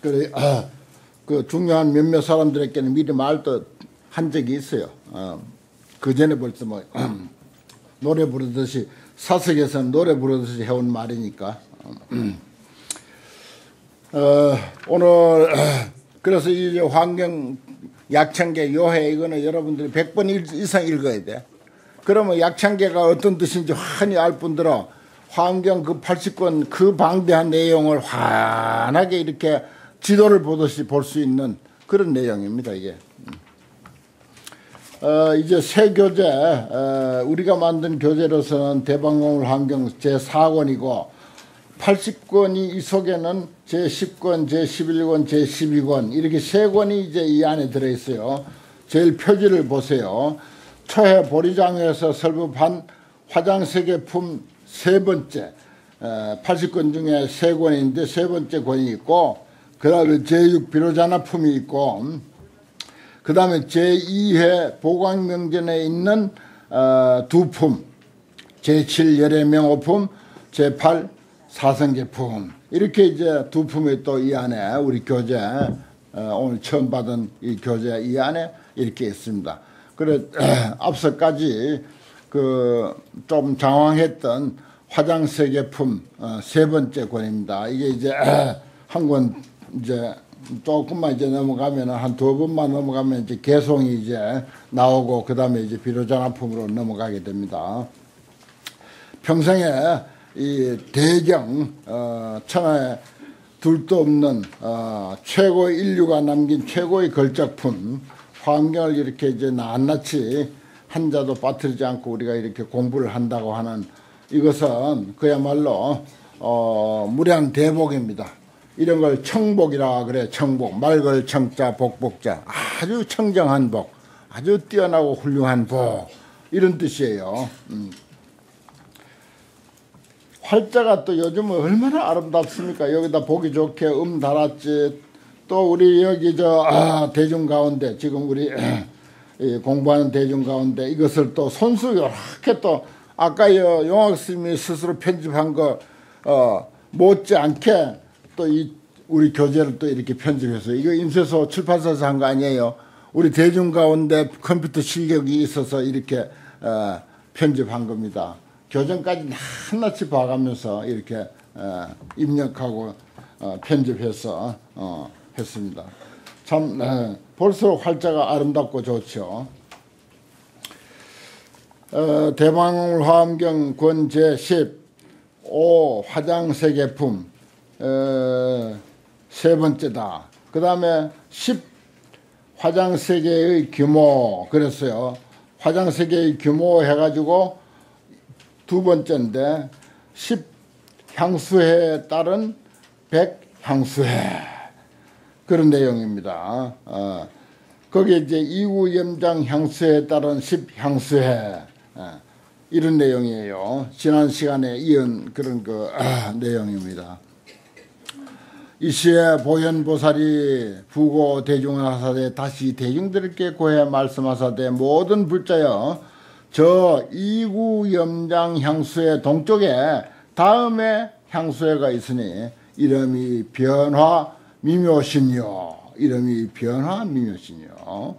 그래 아, 그 중요한 몇몇 사람들에게는 미리 말도 한 적이 있어요. 어, 그 전에 벌써 뭐 노래 부르듯이 사석에서는 노래 부르듯이 해온 말이니까. 어, 오늘 그래서 이 환경 약창계 요해 이거는 여러분들이 100번 이상 읽어야 돼. 그러면 약창계가 어떤 뜻인지 환히 알 뿐더러 환경 그 80권 그 방대한 내용을 환하게 이렇게 지도를 보듯이 볼 수 있는 그런 내용입니다, 이게. 어, 이제 새 교재, 어, 우리가 만든 교재로서는 대방공을 환경 제4권이고 80권이 이 속에는 제10권, 제11권, 제12권 이렇게 세 권이 이제 이 안에 들어있어요. 제일 표지를 보세요. 초해 보리장에서 설법한 화장세계품 세 번째 80권 중에 세 권인데 세 번째 권이 있고 그 다음에 제6 비로자나 품이 있고 그 다음에 제2회 보광명전에 있는 어, 두 품, 제7 열애명호품, 제8 사성제품 이렇게 이제 두 품이 또 이 안에 우리 교재 어, 오늘 처음 받은 이 교재 이 안에 이렇게 있습니다. 그래 앞서까지 그 좀 장황했던 화장세계품 어, 세 번째 권입니다. 이게 이제 한 권 이제 조금만 이제 넘어가면 한 두 번만 넘어가면 이제 개송이 이제 나오고 그 다음에 이제 비료전화품으로 넘어가게 됩니다. 평생에 이 대경 어, 천하에 둘도 없는 어, 최고의 인류가 남긴 최고의 걸작품 환경을 이렇게 이제 낱낱이 한자도 빠뜨리지 않고 우리가 이렇게 공부를 한다고 하는 이것은 그야말로 어, 무량 대복입니다. 이런 걸 청복이라 그래 청복 말걸 청자 복복자 아주 청정한 복 아주 뛰어나고 훌륭한 복 이런 뜻이에요. 음. 활자가 또 요즘은 얼마나 아름답습니까? 여기다 보기 좋게 음 달았지. 또 우리 여기 저 아, 대중 가운데 지금 우리 공부하는 대중 가운데 이것을 또 손수 이렇게 또 아까 용학 스님이 스스로 편집한 거 어, 못지않게 또 이 우리 교재를 또 이렇게 편집해서 이거 인쇄소 출판사에서 한 거 아니에요. 우리 대중 가운데 컴퓨터 실력이 있어서 이렇게 어, 편집한 겁니다. 교정까지 낱낱이 봐가면서 이렇게 어, 입력하고 어, 편집해서 어, 했습니다. 참 어, 볼수록 활자가 아름답고 좋죠. 어, 대방울 화엄경 권제 15 화장세계품 어, 세 번째다. 그 다음에 10 화장세계의 규모 그랬어요. 화장세계의 규모 해가지고 두 번째인데 10 향수회에 따른 100 향수회 그런 내용입니다. 어, 거기에 이제 이구 염장 향수회에 따른 10 향수회 어, 이런 내용이에요. 지난 시간에 이은 그런 그 아, 내용입니다. 이시에 보현보살이 부고 대중하사대 다시 대중들께 고해 말씀하사대 모든 불자여 저 이구 염장 향수의 동쪽에 다음에 향수회가 있으니 이름이 변화 미묘신이요. 이름이 변화 미묘신이요.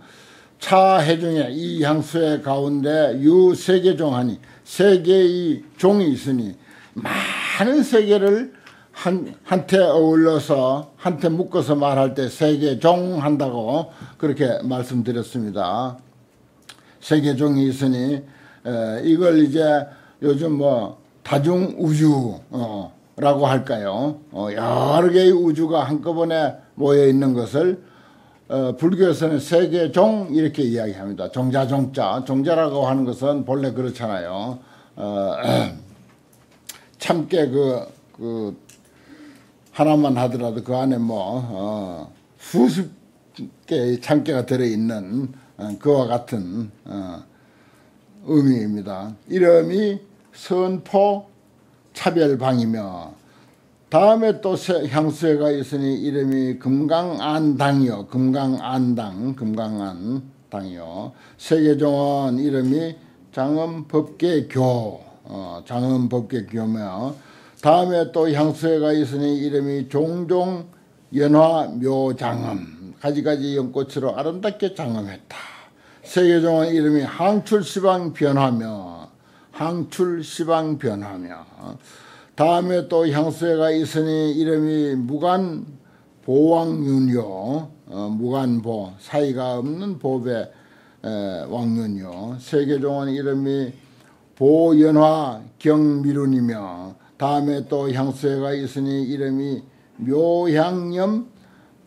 차해중에 이 향수회 가운데 유 세계종 하니 세계의 종이 있으니 많은 세계를 한, 한테 어울려서 한테 묶어서 말할 때 세계종 한다고 그렇게 말씀드렸습니다. 세계종이 있으니 에, 이걸 이제 요즘 뭐 다중 우주라고 어, 할까요? 어, 여러 개의 우주가 한꺼번에 모여 있는 것을 어, 불교에서는 세계종 이렇게 이야기합니다. 종자종자 종자라고 하는 것은 본래 그렇잖아요. 어, 참깨 그, 그 하나만 하더라도 그 안에 뭐 어, 수십 개의 참깨가 들어 있는 어, 그와 같은 어, 의미입니다. 이름이 선포 차별방이며 다음에 또 향수회가 있으니 이름이 금강안당이요. 금강안당, 금강안당이요. 세계종은 이름이 장엄법계교, 어, 장엄법계교며 다음에 또 향수회가 있으니 이름이 종종 연화 묘장엄 가지가지 연꽃으로 아름답게 장엄했다. 세계종은 이름이 항출시방 변화며 항출시방 변화며. 다음에 또 향수회가 있으니 이름이 무간 보왕윤요. 어, 무간보 사이가 없는 보배 에, 왕윤요. 세계종은 이름이 보연화 경미룬이며 다음에 또 향수회가 있으니 이름이 묘향염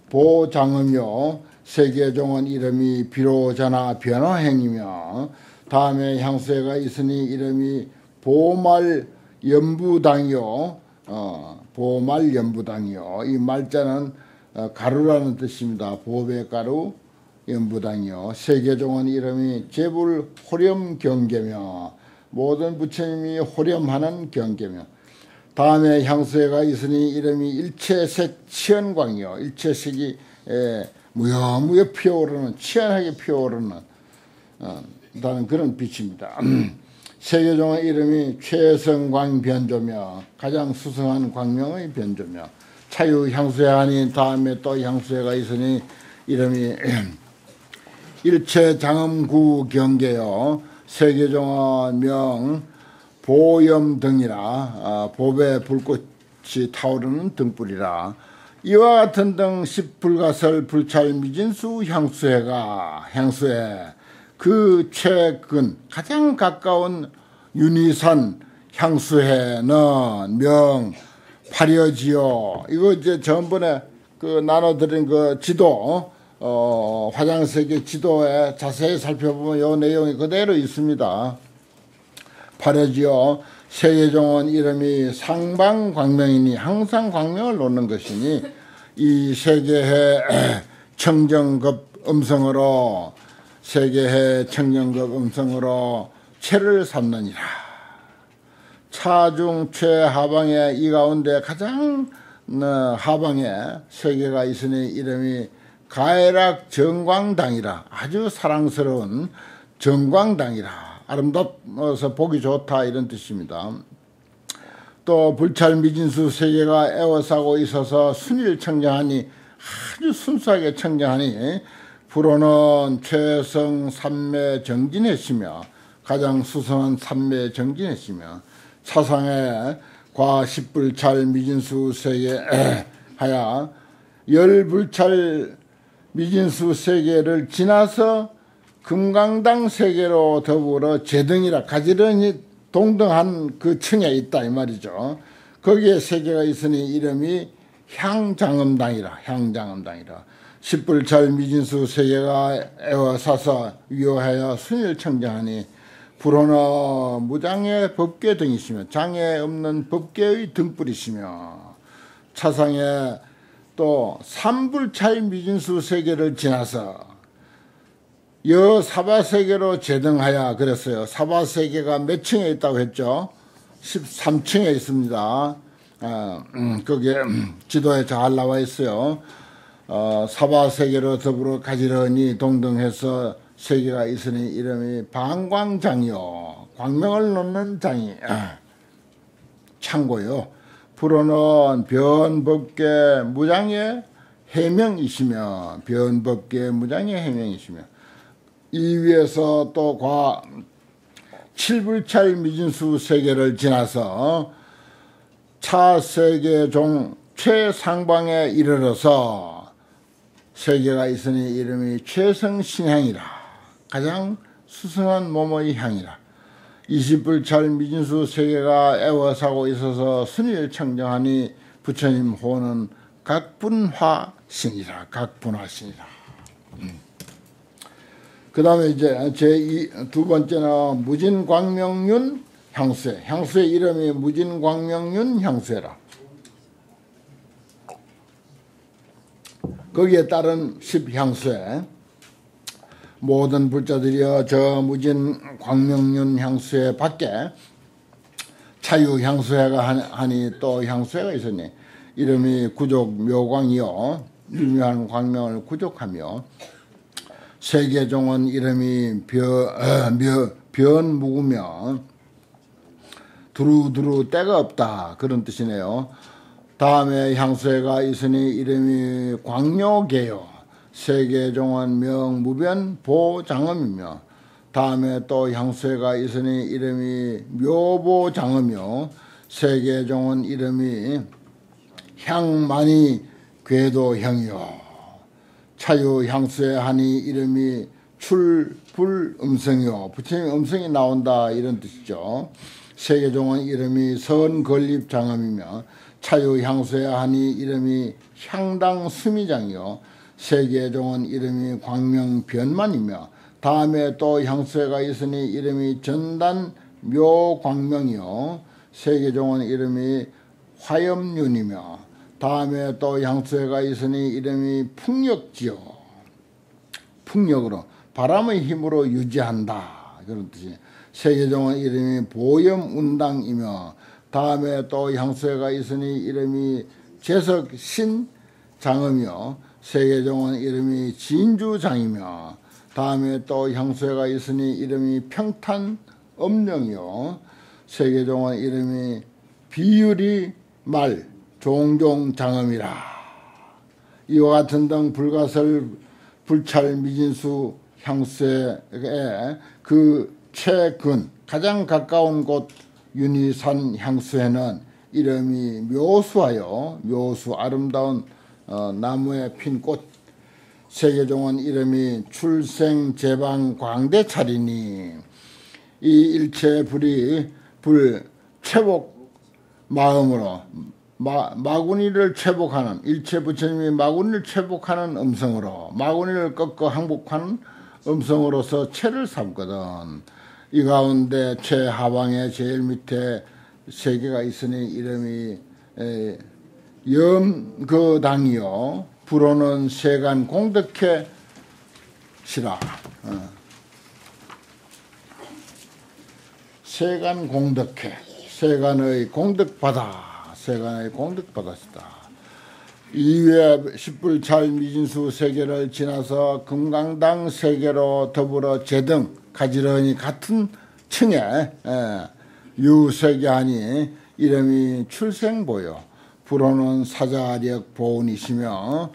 보장음요. 세계종은 이름이 비로자나 변화행이며 다음에 향수회가 있으니 이름이 보말 연부당이요. 어, 보말 연부당이요. 이 말자는 어, 가루라는 뜻입니다. 보배가루 연부당이요. 세계종은 이름이 제불 호렴 경계며 모든 부처님이 호렴하는 경계며 다음에 향수회가 있으니 이름이 일체색 치연광이요. 일체색이 에, 무여무여 피어오르는 치연하게 피어오르는 어, 그런 빛입니다. 세계종의 이름이 최성광 변조며 가장 수성한 광명의 변조며 차유 향수회 아닌 다음에 또 향수회가 있으니 이름이 일체 장엄구 경계요 세계종의 명 보염 등이라 아, 보배 불꽃이 타오르는 등불이라. 이와 같은 등 십불가설 불찰 미진수 향수회가 향수회. 그 최근 가장 가까운 윤희산 향수회는 명 파려지요. 이거 이제 전번에 그 나눠드린 그 지도 어, 화장세계 지도에 자세히 살펴보면 이 내용이 그대로 있습니다. 파려지어 세계종은 이름이 상방광명이니 항상 광명을 놓는 것이니 이 세계의 청정급 음성으로 세계의 청정급 음성으로 채를 삼느니라. 차중 최하방에 이 가운데 가장 어, 하방에 세계가 있으니 이름이 가해락 정광당이라 아주 사랑스러운 정광당이라 아름답어서 보기 좋다 이런 뜻입니다. 또 불찰 미진수 세계가 애워싸고 있어서 순일 청정하니 아주 순수하게 청정하니 불호는 최성 삼매 정진했으며 가장 수성한 삼매 정진했으며 차상에 과 십불찰 미진수 세계 하야 열불찰 미진수 세계를 지나서 금강당 세계로 더불어 제등이라 가지런히 동등한 그 층에 있다 이 말이죠. 거기에 세계가 있으니 이름이 향장음당이라 향장음당이라 십불찰 미진수 세계가 애워사서 위호하여 순일 청정하니 불호너 무장의 법계 등이시며 장애 없는 법계의 등불이시며 차상에 또 삼불찰 미진수 세계를 지나서 여 사바세계로 재등하여 그랬어요. 사바세계가 몇 층에 있다고 했죠? 13층에 있습니다. 아, 음, 음, 지도에 잘 나와 있어요. 어, 사바세계로 더불어 가지런히 동등해서 세계가 있으니 이름이 방광장이요. 광명을 놓는 장이. 아, 참고요. 불어는 변법계 무장의 해명이시며 변법계 무장의 해명이시며 이 위에서 또 과 칠불찰 미진수 세계를 지나서 차세계종 최상방에 이르러서 세계가 있으니 이름이 최성신향이라. 가장 수승한 몸의 향이라. 이십불찰 미진수 세계가 애워사고 있어서 순위를 청정하니 부처님 호는 각분화신이라 각분화신이라. 음. 그 다음에 이제 제2두 번째는 무진광명윤 향수회. 향수의 이름이 무진광명윤 향수회라. 거기에 따른 십향수회. 모든 불자들이여 저 무진 광명윤 향수회 밖에 차유 향수회가 하니 또 향수회가 있었니 이름이 구족 묘광이요 유명한 광명을 구족하며 세계종은 이름이 벼, 어, 며, 변 묵으며 두루두루 때가 없다 그런 뜻이네요. 다음에 향수회가 있으니 이름이 광묘계요. 세계종원 명무변 보장엄이며 다음에 또 향수회가 있으니 이름이 묘보장엄이요. 세계종원 이름이 향만이 궤도형이요. 차유 향수회 하니 이름이 출불 음성이요. 부처님 음성이 나온다 이런 뜻이죠. 세계종원 이름이 선건립장엄이며 차유 향수회 하니 이름이 향당 수미장이요. 세계종원 이름이 광명변만이며 다음에 또 향수회가 있으니 이름이 전단 묘광명이요. 세계종원 이름이 화염윤이며 다음에 또 향수회가 있으니 이름이 풍력지요. 풍력으로 바람의 힘으로 유지한다. 그런 뜻이 세계종원 이름이 보염운당이며 다음에 또 향수회가 있으니 이름이 재석신 장이며 세계종원 이름이 진주장이며 다음에 또 향수회가 있으니 이름이 평탄 엄령이요 세계종원 이름이 비율이 말 종종 장엄이라. 이와 같은 등 불가설 불찰 미진수 향수의 그 최근 가장 가까운 곳 윤희산 향수에는 이름이 묘수하여 묘수 아름다운 어, 나무에 핀 꽃 세계종은 이름이 출생 제방 광대찰이니. 이 일체 불이 불 최복 마음으로 마, 마구니를 최복하는 일체 부처님이 마구니를 최복하는 음성으로 마구니를 꺾어 항복하는 음성으로서 채를 삼거든. 이 가운데 최하방에 제일 밑에 세 개가 있으니 이름이 염거당이요. 불어는 세간 공덕해 시라. 어. 세간 공덕해 세간의 공덕바다 세간의 공덕바다시다. 이외 십불찰 미진수 세계를 지나서 금강당 세계로 더불어 제등 가지런히 같은 층에 예, 유세계하니 이름이 출생보요 불호는 사자력 보은이시며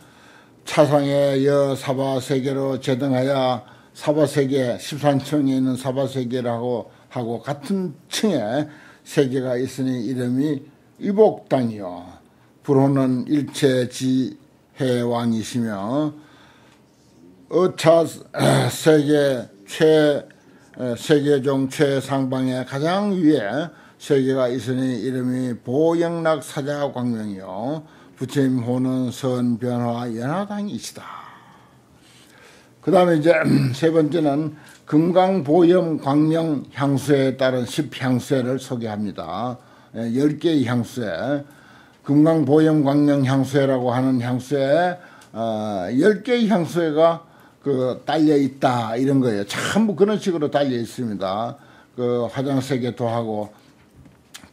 차상의 여 사바세계로 제등하여 사바세계 13층에 있는 사바세계라고 하고 같은 층에 세계가 있으니 이름이 이복당이요 불호는 일체지 해왕이시며 어차 세계 최 세계종 최상방의 가장 위에 세계가 있으니 이름이 보영락 사자 광명이요 부처님 호는 선변화 연화당이시다. 그 다음에 이제 세 번째는 금강보염 광명 향수에 따른 십향수를 소개합니다. 예, 열 개의 향수에 금강보염 광명 향수회라고 하는 향수에 어, 열 개의 향수회가 그 딸려 있다 이런 거예요. 전부 그런 식으로 달려 있습니다. 그 화장색에 도 하고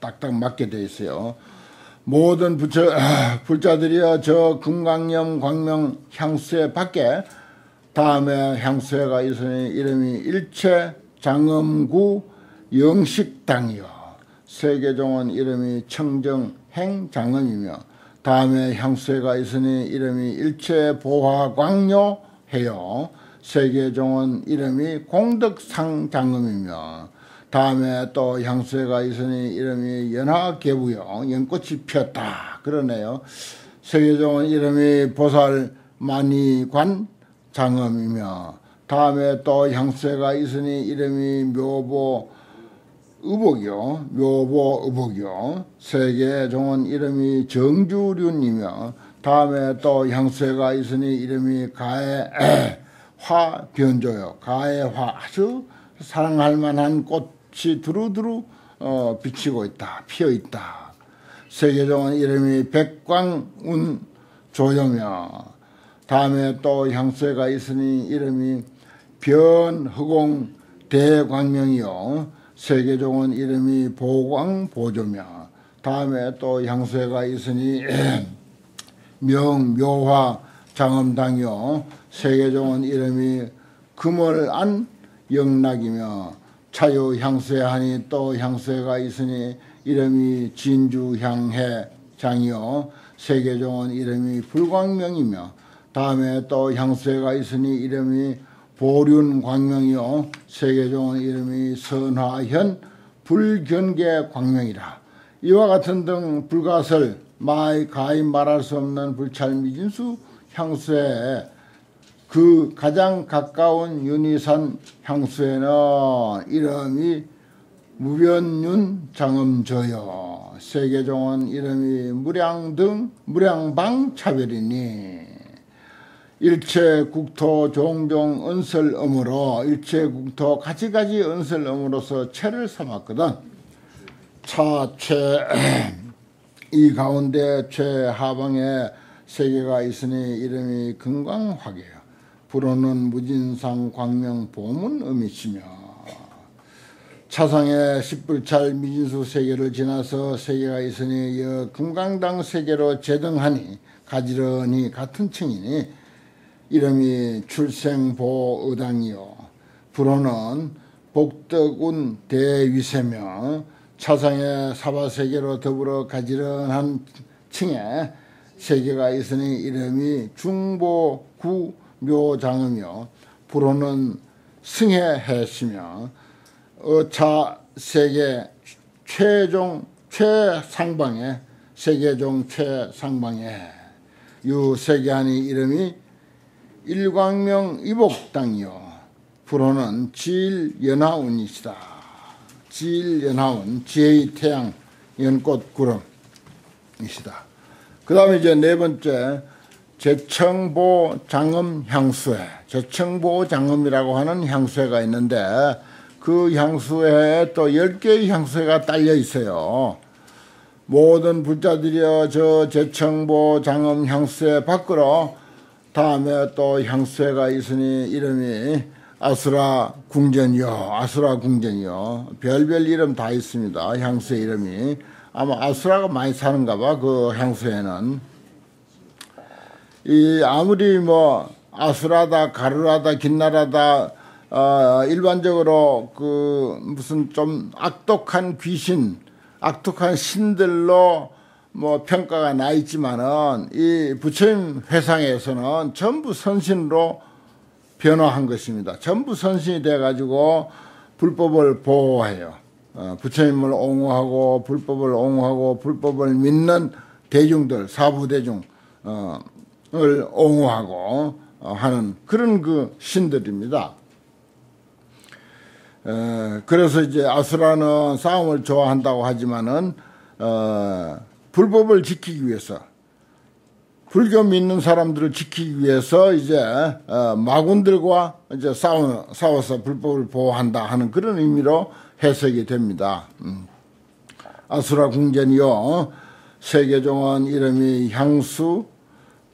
딱딱 맞게 돼 있어요. 모든 부처, 아, 불자들이여 저 금강염 광명 향수회 밖에 다음에 향수회가 있으니 이름이 일체 장엄구 영식당이요. 세계종은 이름이 청정행 장엄이며 다음에 향수회가 있으니 이름이 일체 보화광요 해요. 세계종은 이름이 공덕상장음이며 다음에 또 향수회가 있으니 이름이 연화계부요. 연꽃이 피었다. 그러네요. 세계종은 이름이 보살만이관 장엄이며 다음에 또 향수회가 있으니 이름이 묘보 의복이요. 묘보 의복이요. 세계 종은 이름이 정주륜이며 다음에 또 향수회가 있으니 이름이 가해 화 변조요. 가해 화 아주 사랑할 만한 꽃이 두루두루 어, 비치고 있다. 피어 있다. 세계적인 이름이 백광운 조여며 다음에 또 향수회가 있으니 이름이 변허공 대광명이요. 세계적인 이름이 보광보조며 다음에 또 향수회가 있으니 명묘화 장엄당이요. 세계종은 이름이 금을 안 영락이며 차유 향수에 하니 또 향수회가 있으니 이름이 진주향해 장이요. 세계종은 이름이 불광명이며 다음에 또 향수회가 있으니 이름이 보륜광명이요. 세계종은 이름이 선화현 불견계 광명이라. 이와 같은 등 불가설 마이 가히 말할 수 없는 불찰미진수 향수에 그 가장 가까운 윤희산 향수에는 이름이 무변윤 장음저여. 세계종은 이름이 무량등 무량방 차별이니 일체 국토 종종 은설음으로 일체 국토 가지가지 은설음으로서 채를 삼았거든. 차최 이 가운데 최하방에 세 개가 있으니 이름이 금광화계요 불어는 무진상 광명 보문 음이시며. 차상의 십불찰 미진수 세계를 지나서 세계가 있으니 여 금강당 세계로 제등하니 가지런히 같은 층이니 이름이 출생보의당이요. 불어는 복덕운 대위세며 차상의 사바세계로 더불어 가지런한 층에 세계가 있으니 이름이 중보구묘장이며 불어는 승해해시며 어차 세계 최종 최상방에 세계종 최상방에. 유 세계하니 이름이 일광명 이복당이요 불어는 지일연하운이시다. 지일연하운 지혜의 태양 연꽃 구름이시다. 그 다음에 이제 네 번째 제청보 장음 향수회 제청보 장음이라고 하는 향수회가 있는데 그 향수회에 또 10개의 향수회가 딸려 있어요. 모든 불자들이여 저 제청보 장음 향수회 밖으로 다음에 또 향수회가 있으니 이름이 아수라 궁전이요. 아수라 궁전이요. 별별 이름 다 있습니다. 향수의 이름이. 아마 아수라가 많이 사는가 봐. 그 향수에는. 이 아무리 뭐 아수라다 가르라다 긴나라다 어 일반적으로 그 무슨 좀 악독한 귀신 악독한 신들로 뭐 평가가 나 있지만은 이 부처님 회상에서는 전부 선신으로 변화한 것입니다. 전부 선신이 돼가지고 불법을 보호해요. 어, 부처님을 옹호하고 불법을 옹호하고 불법을 믿는 대중들 사부대중을 옹호하고 어, 하는 그런 그 신들입니다. 어, 그래서 이제 아수라는 싸움을 좋아한다고 하지만은 어, 불법을 지키기 위해서 불교 믿는 사람들을 지키기 위해서 이제 어, 마군들과 이제 싸워, 싸워서 불법을 보호한다 하는 그런 의미로 해석이 됩니다. 음. 아수라 궁전이요 세계종원 이름이 향수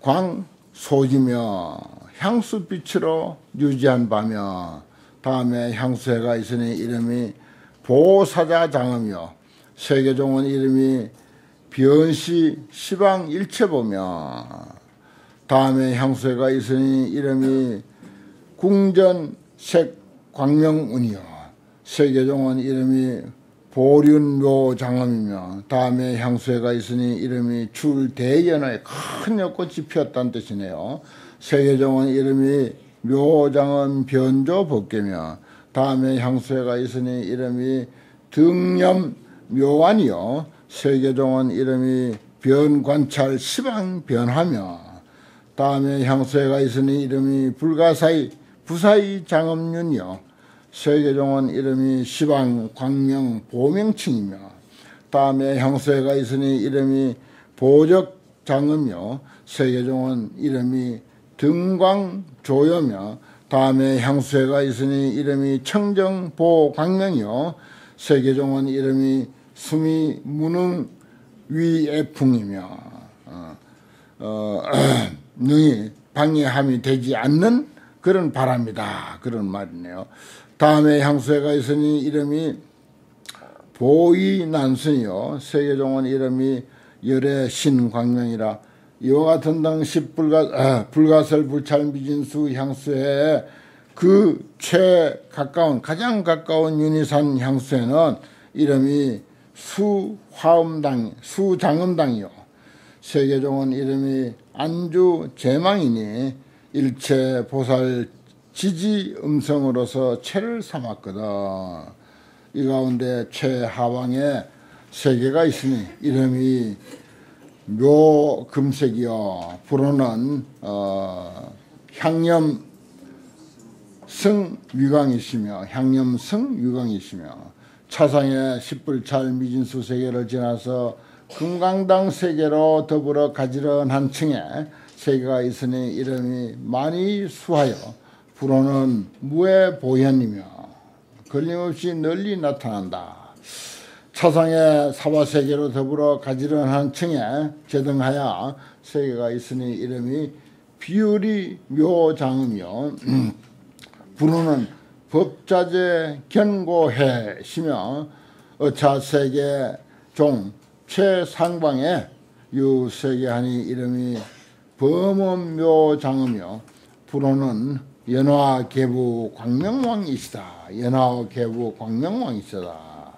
광 소지며 향수빛으로 유지한 바며 다음에 향수회가 있으니 이름이 보사자 장엄이요 세계종원 이름이 변시 시방 일체 보며 다음에 향수가 있으니 이름이 궁전 색 광명운이요 세계종은 이름이 보륜묘 장엄이며 다음에 향수회가 있으니 이름이 출대연의 큰 여꽃이 피었다는 뜻이네요. 세계종은 이름이 묘장은 변조 법계며 다음에 향수회가 있으니 이름이 등념 묘안이요 세계종은 이름이 변관찰 시방 변하며 다음에 향수회가 있으니 이름이 불가사의 부사의 장엄윤이요. 세계종은 이름이 시방 광명 보명칭이며 다음에 향수회가 있으니 이름이 보적 장엄이요. 세계종은 이름이 등광 조여며 다음에 향수회가 있으니 이름이 청정보 광명이요. 세계종은 이름이 숨이 무능 위애풍이며 어, 어, 능이 방해함이 되지 않는 그런 바람이다. 그런 말이네요. 다음에 향수회가 있으니 이름이 보이난순이요. 세계종은 이름이 열의 신광명이라 이와 같은 당시 불가, 아, 불가설 불찰 미진수 향수회 그최 가까운 가장 가까운 윤희산 향수회는 이름이 수화음당, 수장음당이요. 세계종은 이름이 안주 제망이니 일체 보살 지지 음성으로서 체를 삼았거든. 이 가운데 최하방에 세 개가 있으니 이름이 묘금색이요. 불어는 어, 승 위광이시며 향념승 위광이시며 차상의 십불찰 미진수 세계를 지나서 금강당 세계로 더불어 가지런한 층에 세계가 있으니 이름이 많이 수하여 불어는 무의 보현이며 걸림없이 널리 나타난다. 차상의 사와 세계로 더불어 가지런한 층에 제등하여 세계가 있으니 이름이 비율이 묘장이며 분호는 법자재 견고해 시며 어차 세계 종 최상방에 유세계하니 이름이 범원묘장이며 불호는 연화계부 광명왕이시다. 연화계부 광명왕이시다.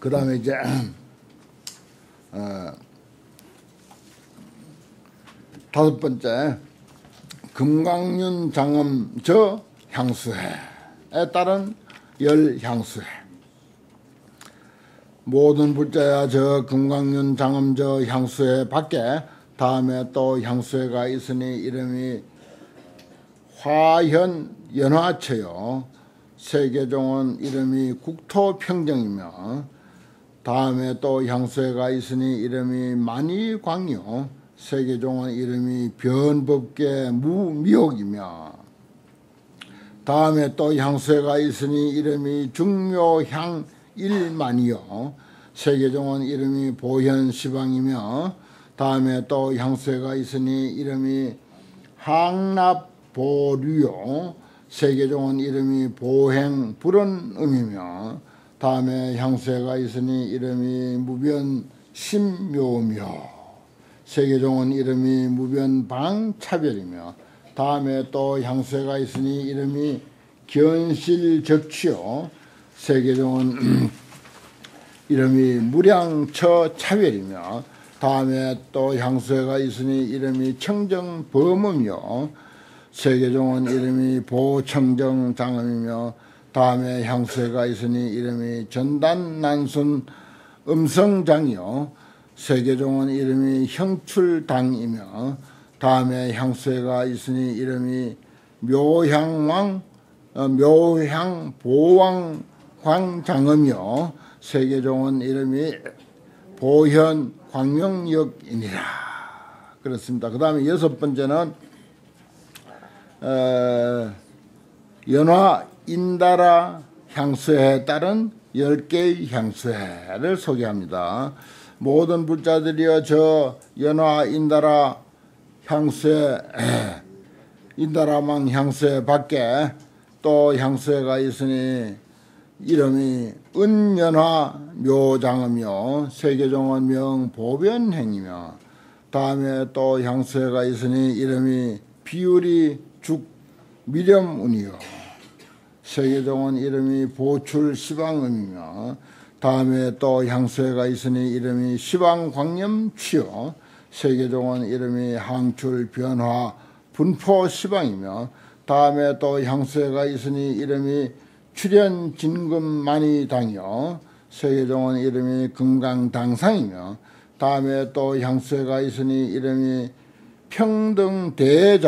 그 다음에 이제 어, 다섯 번째 금강윤 장엄 저 향수회에 따른 열 향수회. 모든 불자야 저 금강윤 장엄 저 향수회 밖에 다음에 또 향수회가 있으니 이름이 화현 연화체요. 세계종은 이름이 국토평정이며 다음에 또 향수회가 있으니 이름이 만이광요 세계종은 이름이 변법계 무미옥이며 다음에 또 향수회가 있으니 이름이 중묘향 일만이요. 세계종은 이름이 보현시방이며 다음에 또 향수회가 있으니 이름이 항납보류요. 세계종은 이름이 보행 불언음이며 다음에 향수회가 있으니 이름이 무변 심묘묘 세계종은 이름이 무변방차별이며 다음에 또 향수회가 있으니 이름이 견실적취요. 세계종은 이름이 무량처차별이며 다음에 또 향수회가 있으니 이름이 청정범음이요. 세계종은 이름이 보청정장음이며 다음에 향수회가 있으니 이름이 전단난순 음성장이요 세계종은 이름이 형출당이며 다음에 향수회가 있으니 이름이 묘향왕 어, 묘향보왕 황장음이요 세계종은 이름이 보현 광명역이니라 그렇습니다. 그 다음에 여섯 번째는 어, 연화 인다라 향수회에 따른 열 개의 향수회를 소개합니다. 모든 불자들이여 저 연화 인다라 향수에 인다라망 향수에 밖에 또 향수회가 있으니 이름이 은연화 묘장이며 세계종원 명 보변행이며 다음에 또 향수회가 있으니 이름이 비율이 죽 미렴운이요. 세계종원 이름이 보출 시방음이며 다음에 또 향수회가 있으니 이름이 시방광념취요 세계종은 이름이 항출 변화 분포 시방이며 다음에 또 향수회가 있으니 이름이 출현 진금만이 당이요 세계종은 이름이 금강당상이며 다음에 또 향수회가 있으니 이름이 평등대장이며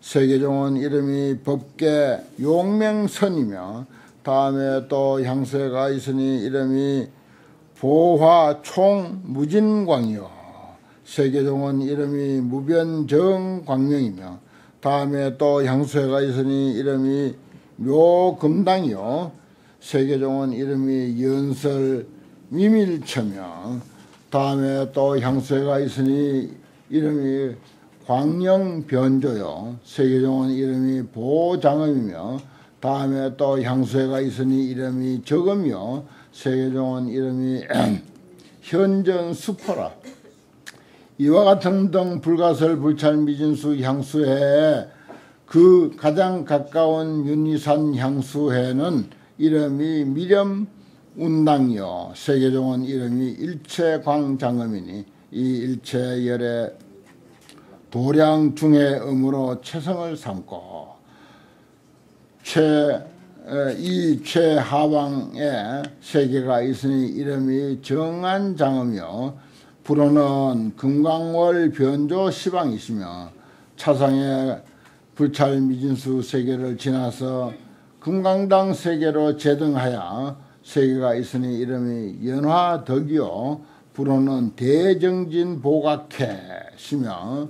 세계종은 이름이 법계 용맹선이며 다음에 또 향수회가 있으니 이름이 보화총 무진광이요. 세계종은 이름이 무변정광명이며 다음에 또 향수회가 있으니 이름이 묘금당이요. 세계종은 이름이 연설 미밀처며 다음에 또 향수회가 있으니 이름이 광영변조요. 세계종은 이름이 보장음이며 다음에 또 향수회가 있으니 이름이 적으며 세계종은 이름이 현전 수포라. 이와 같은 등 불가설 불찰 미진수 향수회에 그 가장 가까운 윤리산 향수회는 이름이 미렴 운당이요 세계종은 이름이 일체광장음이니 이 일체열의 도량 중의 음으로 최성을 삼고 최, 이 최하방에 세계가 있으니 이름이 정안장음이요. 불어는 금강월 변조 시방이시며 차상의 불찰 미진수 세계를 지나서 금강당 세계로 제등하여 세계가 있으니 이름이 연화덕이요. 불어는 대정진 보각해시며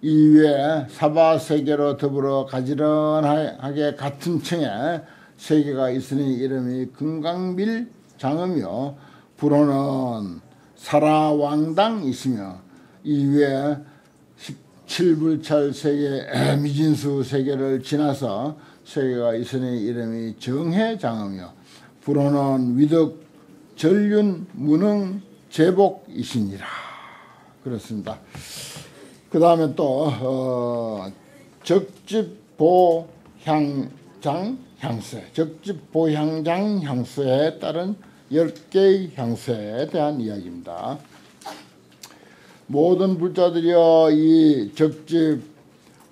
이외에 사바 세계로 더불어 가지런하게 같은 층에 세계가 있으니 이름이 금강밀 장음이요. 불어는 사라왕당이시며 이외에 17불찰 세계 미진수 세계를 지나서 세계가 있으니 이름이 정해장음이요. 불어는 위덕 전륜 무능 제복이시니라. 그렇습니다. 그 다음에 또 어, 적집보향장 향수에 적집보향장 향수에 따른 10개의 향수에 대한 이야기입니다. 모든 불자들이여 이 적집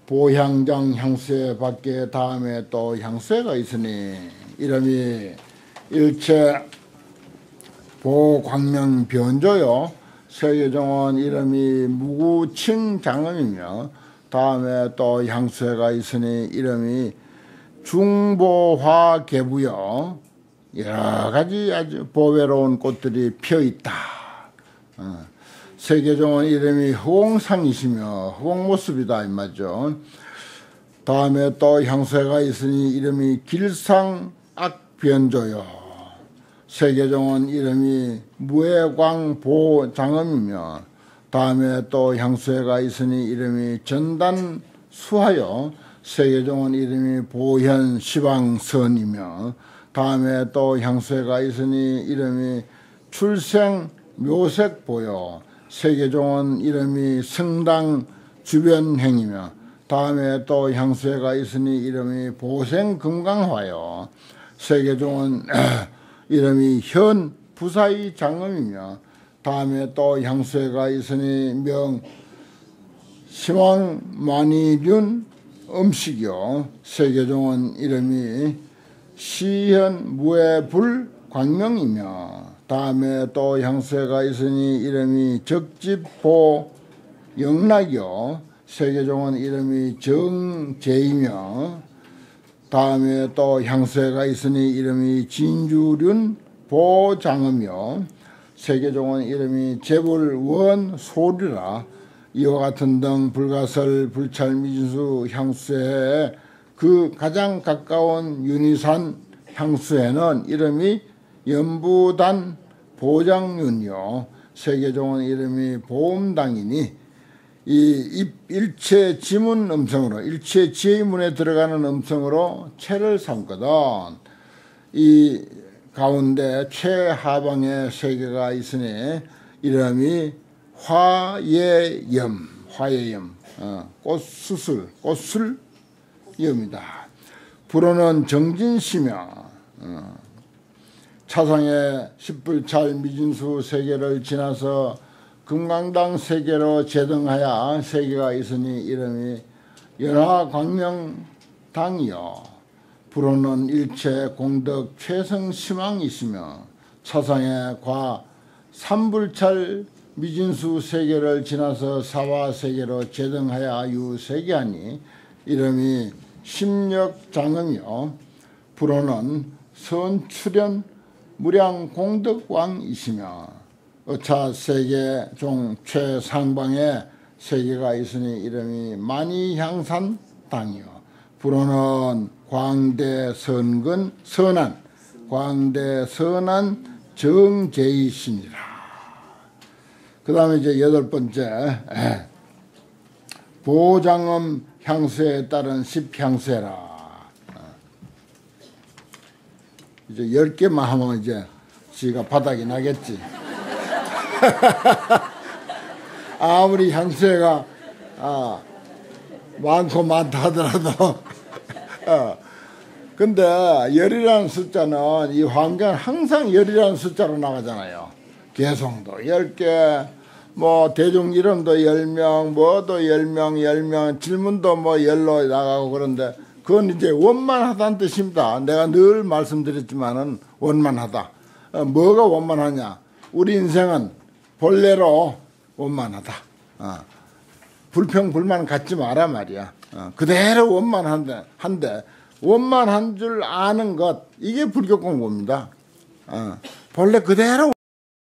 보향장 향수에 밖에 다음에 또 향수회가 있으니 이름이 일체 보광명 변조요 세계정원 이름이 무구칭장음이며 다음에 또 향수회가 있으니 이름이 중보화계부요 여러 가지 아주 보배로운 꽃들이 펴 있다. 어. 세계정원 이름이 허공상이시며 허공모습이다 이 말죠. 다음에 또 향수회가 있으니 이름이 길상악변조요. 세계정원 이름이 무해광보장음이며 다음에 또 향수회가 있으니 이름이 전단수하여 세계정원 이름이 보현시방선이며 다음에 또 향수회가 있으니 이름이 출생묘색보여 세계정원 이름이 성당 주변행이며 다음에 또 향수회가 있으니 이름이 보생금강화요 세계정원 이름이 현 부사의 장엄이며 다음에 또 향수회가 있으니 명 시왕만이륜 음식이요. 세계종은 이름이 시현 무해불 광명이며 다음에 또 향수회가 있으니 이름이 적집보 영락이요. 세계종은 이름이 정제이며 다음에 또 향수회가 있으니 이름이 진주륜 보장이며 세계종은 이름이 재불원 소리라. 이와 같은 등 불가설 불찰 미진수 향수회 그 가장 가까운 윤희산 향수회는 이름이 연부단 보장윤이요. 세계종은 이름이 보험당이니 이 일체 지문 음성으로 일체 지문에 들어가는 음성으로 체를 삼거든. 이 가운데 최하방에 세 개가 있으니 이름이 화예염 화예염 어, 꽃수술 꽃술염이다. 불어는 정진시며 어, 차상의 십불찰 미진수 세계를 지나서 금강당 세계로 제등하여 세계가 있으니 이름이 연화광명당이요. 불어는 일체 공덕 최성시망이시며 차상의 과 삼불찰 미진수 세계를 지나서 사화 세계로 제등하여 유세계하니 이름이 심력장음이요. 불어는 선출현 무량공덕왕이시며 어차 세계 종 최상방에 세계가 있으니 이름이 만이향산 땅이요. 불어는 광대 선근 선한 광대 선한 정제이시니라. 그 다음에 이제 여덟 번째 보장음 향수에 따른 십향수라 어. 이제 열 개만 하면 이제 지가 바닥이 나겠지. 아무리 향수가 아, 많고 많다 하더라도 어, 근데 열이라는 숫자는 이 환경 항상 열이라는 숫자로 나가잖아요. 개성도 10개, 뭐 대중 이름도 10명, 뭐도 10명, 10명, 질문도 뭐 열로 나가고 그런데 그건 이제 원만하다는 뜻입니다. 내가 늘 말씀드렸지만은 원만하다. 어, 뭐가 원만하냐? 우리 인생은 본래로 원만하다. 어. 불평 불만 갖지 마라 말이야. 어, 그대로 원만한데 한데 원만한 줄 아는 것 이게 불교 공부입니다. 어, 본래 그대로